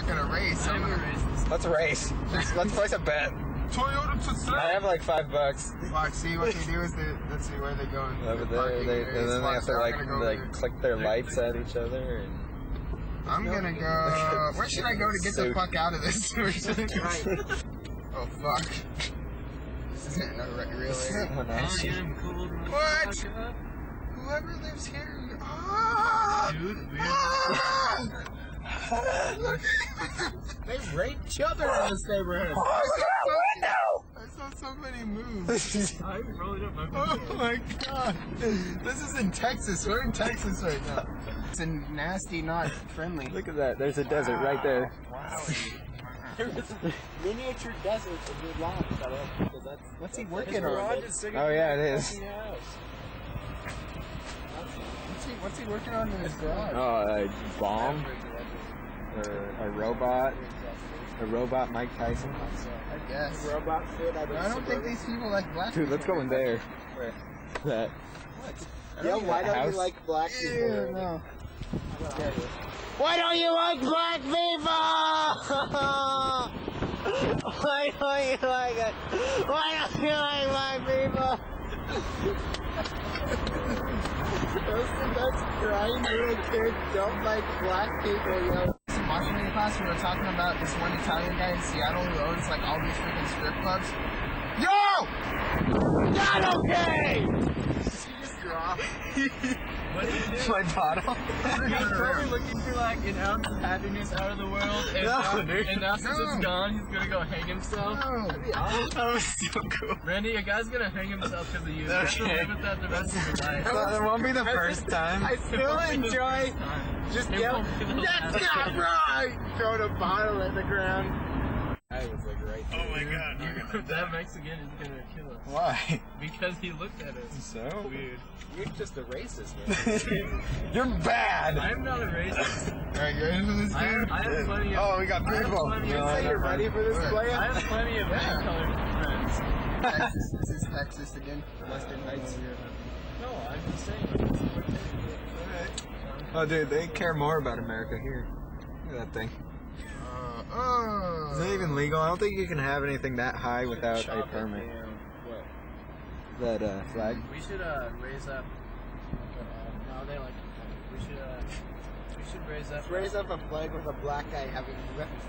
not gonna race. I'm I'm gonna racist. Let's race. Let's, let's place a bet. Toyota to I have like five bucks. Watch, see what they do is they let's see where they go. in Over there, they, areas. and then they have to like go like there. click their lights at each other. And... I'm gonna go. Where should I go to get the fuck out of this? Where should I go? Right. Oh fuck. This isn't no re- real area. I'm cool. What? motherfucker. Whoever lives here. Ah! Dude, weird. Ah! They rape children in this neighborhood. I saw somebody move. I rolled up my Oh my god. This is in Texas. We're in Texas right now. It's a nasty, not friendly. Look at that. There's a desert right there. Wow. There's a miniature desert in your lawn, fella. Because that's What's he working on? Oh, yeah, it is. What's he, what's he working on in his garage? Oh, a bomb or a robot. A robot Mike Tyson. I guess. Robot food. But I don't think these people like black Dude, let's go in there. Where? That. Yeah, why don't House. you like black people? Ew, no. Why don't you like black people? Why don't you like it? Why don't you like black people? Those those crying little kids don't like black people, yo. Class, we were talking about this one Italian guy in Seattle who owns like all these freaking strip clubs. Yo! Not okay! What do you do? My bottle. He's probably looking for like an ounce of happiness out of the world, and, No, now, dude. and now since No. it's gone, he's gonna go hang himself. No. That was so cool. Randy, a guy's gonna hang himself because of you. You have to live with that the rest of your life. That won't be the first time. I still enjoy just It yell, won't be the that's not right! Throwing a bottle at the ground. I was like right Oh my god, that Mexican is gonna kill us. Why? Because he looked at us. So Weird. You're just a racist, man. You're bad. I'm not a racist. Alright, you ready for this I have. I have plenty of. Oh, we got people. You of- No, Say you're ready for this What? play? I have plenty of Yeah. colored friends. Texas. This is Texas again. Western Heights. No, I'm just saying. Oh, dude, they care more about America here. Look at that thing. Uh, oh. Is it even legal? I don't think you can have anything that high without a permit. That uh, flag. We should uh, raise up. No, they like. We should uh, we should raise up. Raise up a flag with a black guy having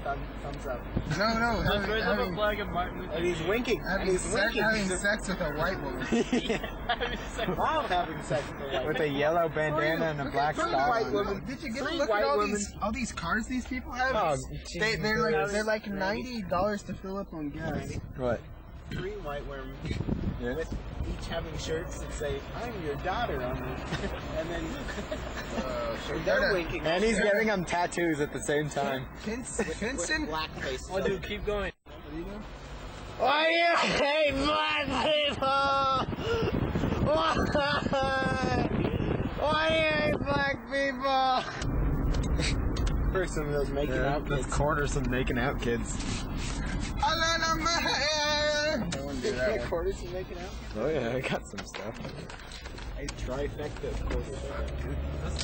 thumb, thumbs up. No, no. Let's having- raise up a having- flag of Martin Luther. And he's King. winking. And Having, he's sex, winking. having sex with a white woman. Mom having sex with a white woman. With a yellow bandana and a Look black at three star. white on it. women. Did you get Three a look at all women. these all these cars these people have? Oh, they, they're like they're like ninety dollars to fill up on gas. What? Three white women Yeah. with each having shirts that say, I'm your daughter on them. and then Should they're winking. And he's getting them tattoos at the same time. Kinston. with Kinston. black faces. Oh, dude, keep going. Why you hate black people? Why? Why you hate black people? For some of those making Yeah, out let's kids. quarter some making out kids. Alana Maher. I wouldn't do that Yeah, some making out. Oh yeah, I got some stuff. A trifecta quarters. That's,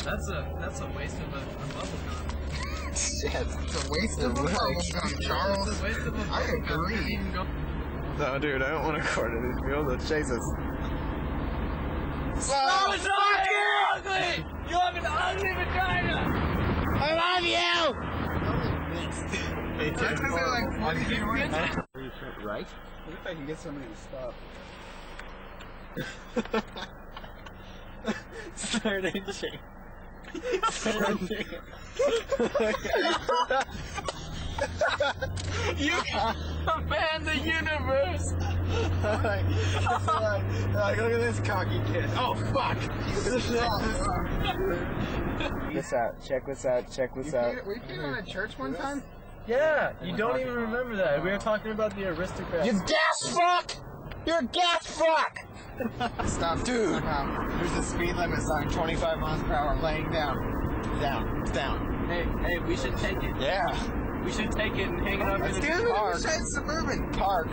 that's a that's a waste of a, a bubble gum. Shit. It's a waste of a bubble gum, Charles. It's a waste of a I bubble gum. agree. Didn't even go- No, dude, I don't want to quarter these people. They'll chase us. Oh, it's not ugly! You have an ugly vagina! I love you! Hey, That's because they're like 40 feet away. Right? What if I can get somebody to stop? Start itching. You command the universe! like, like, look at this cocky kid. Oh, fuck! this out. Check this out. Check We this out. played, we played on a church one time. Yeah, you don't even remember that. We were talking about the aristocrats. You gas fuck! You're a gas fuck! Stop, Dude. Somehow. There's a speed limit sign, 25 miles per hour, laying down. Down. Down. Hey, hey, we should take it. Yeah. We should take it and hang it up Let's in the it. Park. We said suburban. Park.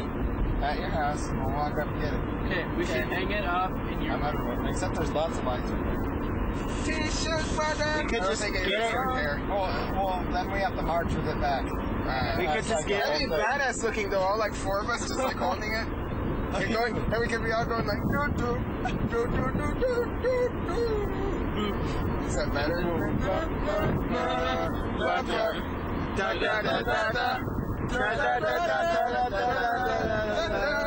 At your house. We'll walk up and get it. Okay, we should hang it up in your I'm out. Except there's lots of lights over there. T-shirts, brother. We could I don't just think get it. right there. Well, well, then we have to march with it back. Alright. We uh, could just get it. That'd be it. but- badass looking though, all like four of us just like holding it. You're going, and we could be all going like do do do do do do do do. Is that better? Da da Da da da da da da da da da da da da da